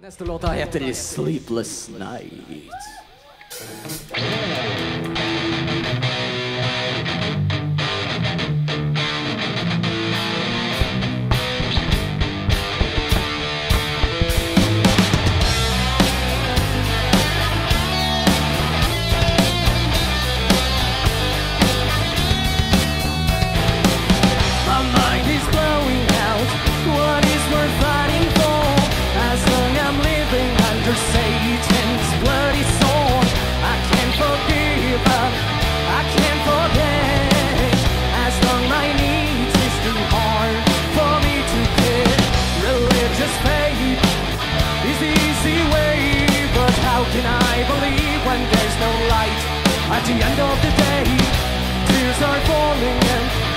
Nästa låt heter Sleepless Night. Can I believe when there's no light at the end of the day? Tears are falling and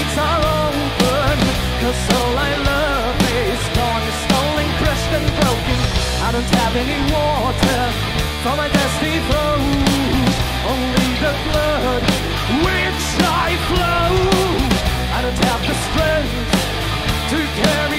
gates are open. Cause all I love is gone, stolen, crushed, and broken. I don't have any water for my dusty throat. Only the blood which I flow. I don't have the strength to carry